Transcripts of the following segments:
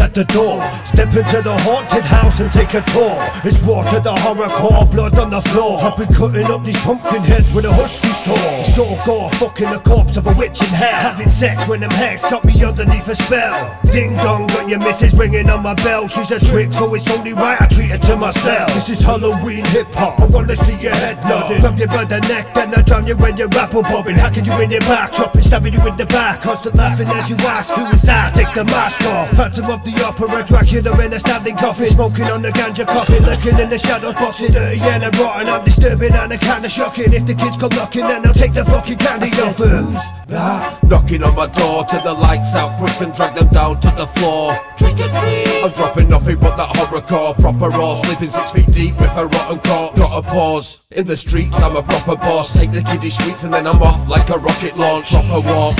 at the door. Step into the haunted house and take a tour. It's water, the horror core, blood on the floor. I've been cutting up these pumpkin heads with a husky saw. All gore, fucking the corpse of a witch in hell. Having sex when them hex got me underneath a spell. Ding dong, got your missus ringing on my bell. She's a trick, so it's only right I treat her to myself. This is Halloween hip hop. I wanna see your head nodding. Grab you by the neck, then I drown you when you're apple bobbing. Hacking you in your back, chopping, stabbing you in the back. Constant laughing as you ask, who is that? Take the mask off. Phantom of the opera, Dracula in a standing coffin. Smoking on the ganja coffin, lurking in the shadows, boxing dirty and I'm rotten. I'm disturbing and a kinda shocking. If the kids come knocking, then I'll take the fucking candy off them. Who's that? Knocking on my door to the lights out quick and drag them down to the floor. Trick or treat. I'm dropping nothing but that horrorcore, proper raw, sleeping six feet deep with a rotten corpse. Got a pause. In the streets, I'm a proper boss. Take the kiddie sweets and then I'm off like a rocket launch. Proper walk.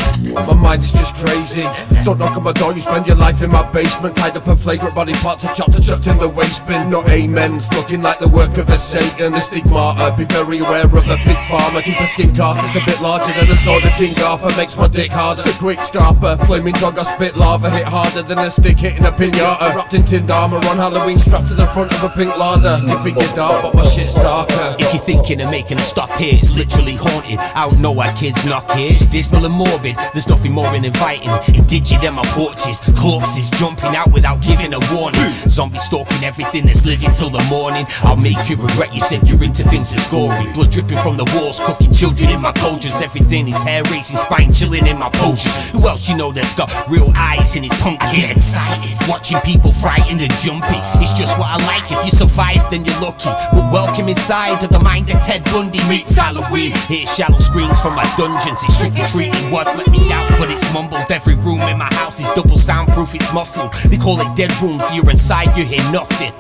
My mind is just crazy. Don't knock on my door, you spend your life in my basement. Tied up in flagrant body parts are chopped and chucked in the waste bin. Not amens, looking like the work of a Satan. A stigmata, be very aware of a big farmer. Keep a skin carcass a bit larger than the sword of King Arthur. Makes my dick harder. It's a quick scarper. Flaming dog, I spit lava. Hit harder than a stick hitting a pinata. Wrapped in tin armor on Halloween, strapped to the front of a pink larder. You think you're dark, but my shit's darker. If you're thinking of making a stop here, it's literally haunted. I don't know why kids knock here. It's dismal and morbid. There's nothing more in inviting. Indigid than my porches. Corpses jumping out without giving a warning. Zombies stalking everything that's living till the morning. I'll make you regret you said you're into things that's gory. Blood dripping from the walls, cooking children in my cultures. Everything is hair racing, spine chilling in my potion. Who else you know that's got real eyes in his pumpkin? Get excited. Watching people frightened and jumpy. It's just what I like. If you survive, then you're lucky. But welcome inside of the mind of Ted Bundy meets Halloween. Hear shallow screams from my dungeons. It's trick or treating was let me out, but it's mumbled. Every room in my house is double soundproof. It's muffled. They call it dead rooms. You're inside, you hear nothing.